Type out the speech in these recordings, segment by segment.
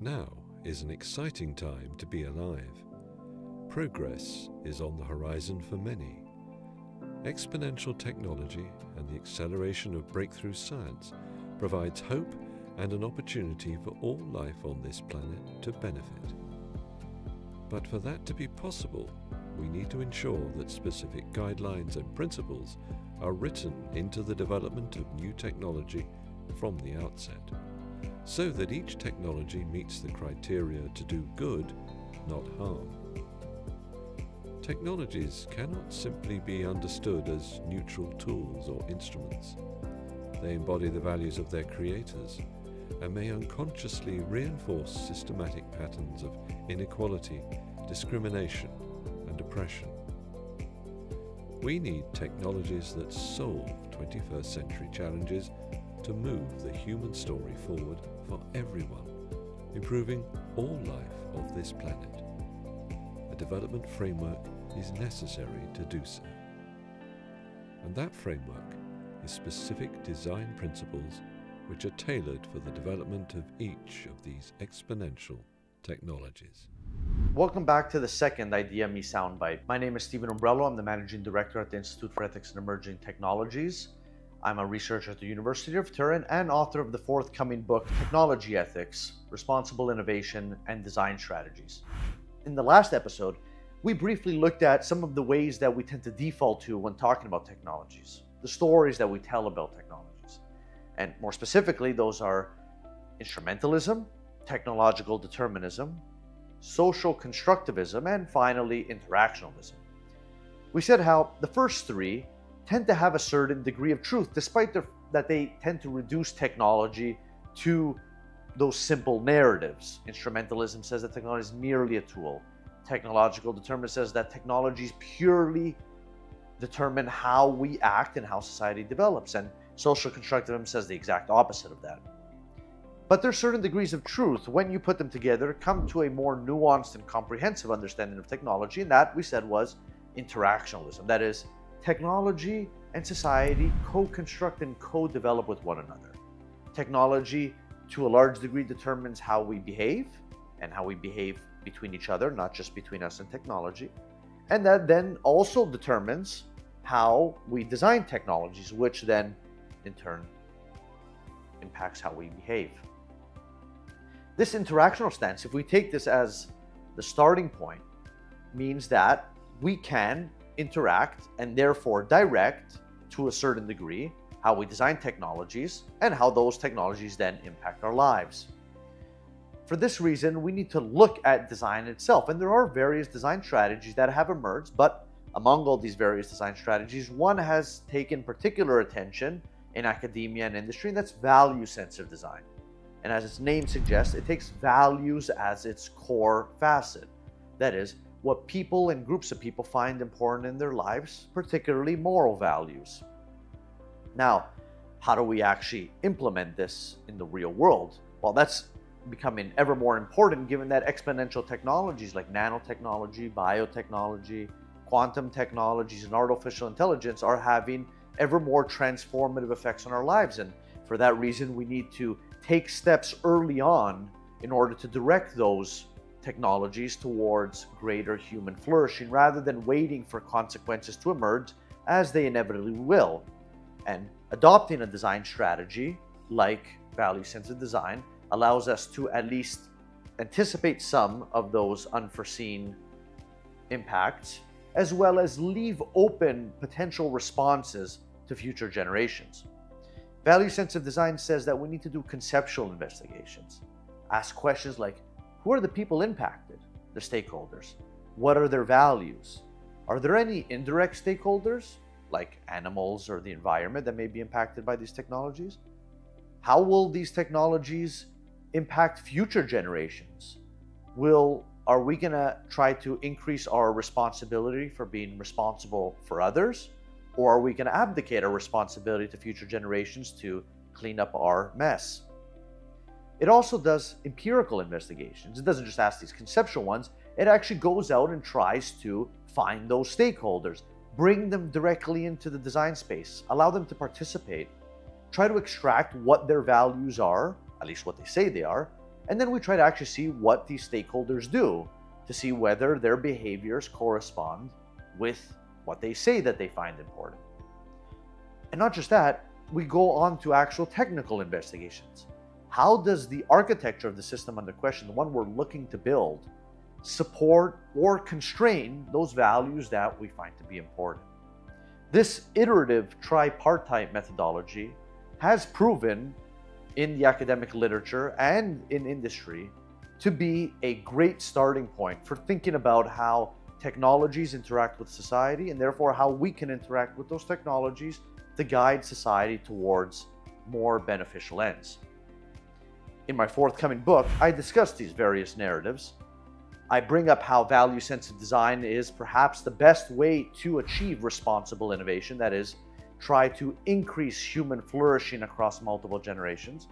Now is an exciting time to be alive. Progress is on the horizon for many. Exponential technology and the acceleration of breakthrough science provides hope and an opportunity for all life on this planet to benefit. But for that to be possible, we need to ensure that specific guidelines and principles are written into the development of new technology from the outset, so that each technology meets the criteria to do good, not harm. Technologies cannot simply be understood as neutral tools or instruments. They embody the values of their creators and may unconsciously reinforce systematic patterns of inequality, discrimination, and oppression. We need technologies that solve 21st century challenges to move the human story forward for everyone, improving all life of this planet. A development framework is necessary to do so. And that framework is specific design principles which are tailored for the development of each of these exponential technologies. Welcome back to the second Idea Me Soundbite. My name is Steven Umbrello. I'm the Managing Director at the Institute for Ethics and Emerging Technologies. I'm a researcher at the University of Turin and author of the forthcoming book, Technology Ethics Responsible Innovation and Design Strategies. In the last episode, we briefly looked at some of the ways that we tend to default to when talking about technologies, the stories that we tell about technologies. And more specifically, those are instrumentalism, technological determinism, social constructivism, and finally, interactionalism. We said how the first three tend to have a certain degree of truth, despite that they tend to reduce technology to those simple narratives. Instrumentalism says that technology is merely a tool technological determinism says that technologies purely determine how we act and how society develops. And social constructivism says the exact opposite of that. But there's certain degrees of truth when you put them together, come to a more nuanced and comprehensive understanding of technology. And that we said was interactionalism. That is, technology and society co-construct and co-develop with one another. Technology, to a large degree, determines how we behave and how we behave between each other, not just between us and technology. And that then also determines how we design technologies, which then in turn impacts how we behave. This interactional stance, if we take this as the starting point, means that we can interact and therefore direct to a certain degree how we design technologies and how those technologies then impact our lives. For this reason, we need to look at design itself. And there are various design strategies that have emerged, but among all these various design strategies, one has taken particular attention in academia and industry, and that's value sensitive design. And as its name suggests, it takes values as its core facet. That is, what people and groups of people find important in their lives, particularly moral values. Now, how do we actually implement this in the real world? Well, that's becoming ever more important given that exponential technologies like nanotechnology, biotechnology, quantum technologies, and artificial intelligence are having ever more transformative effects on our lives. And for that reason, we need to take steps early on in order to direct those technologies towards greater human flourishing rather than waiting for consequences to emerge as they inevitably will. And adopting a design strategy like value sensitive design allows us to at least anticipate some of those unforeseen impacts, as well as leave open potential responses to future generations. Value sensitive design says that we need to do conceptual investigations. Ask questions like who are the people impacted, the stakeholders? What are their values? Are there any indirect stakeholders, like animals or the environment, that may be impacted by these technologies? How will these technologies impact future generations? Will are we going to try to increase our responsibility for being responsible for others or are we going to abdicate our responsibility to future generations to clean up our mess? It also does empirical investigations. It doesn't just ask these conceptual ones. It actually goes out and tries to find those stakeholders, bring them directly into the design space, allow them to participate, try to extract what their values are at least what they say they are, And then we try to actually see what these stakeholders do to see whether their behaviors correspond with what they say that they find important. And not just that, we go on to actual technical investigations. How does the architecture of the system under question, the one we're looking to build, support or constrain those values that we find to be important? This iterative tripartite methodology has proven in the academic literature and in industry to be a great starting point for thinking about how technologies interact with society and therefore how we can interact with those technologies to guide society towards more beneficial ends. In my forthcoming book, I discuss these various narratives. I bring up how value sensitive design is perhaps the best way to achieve responsible innovation, that is, try to increase human flourishing across multiple generations.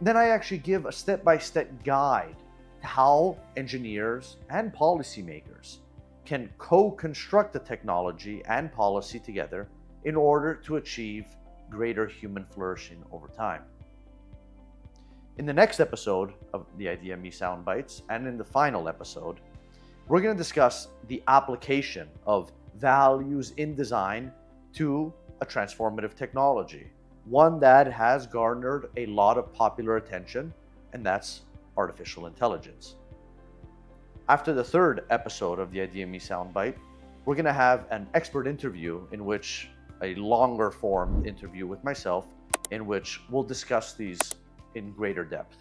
Then I actually give a step by step guide to how engineers and policymakers can co construct the technology and policy together in order to achieve greater human flourishing over time. In the next episode of the Idea Me and in the final episode, we're going to discuss the application of values in design to a transformative technology, one that has garnered a lot of popular attention, and that's artificial intelligence. After the third episode of the Idea Me Soundbite, we're going to have an expert interview in which a longer form interview with myself in which we'll discuss these in greater depth.